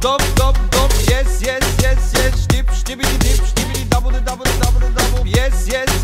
dop dop dop. Yes yes yes yes. Dip dip dip dip double double double double. Yes yes.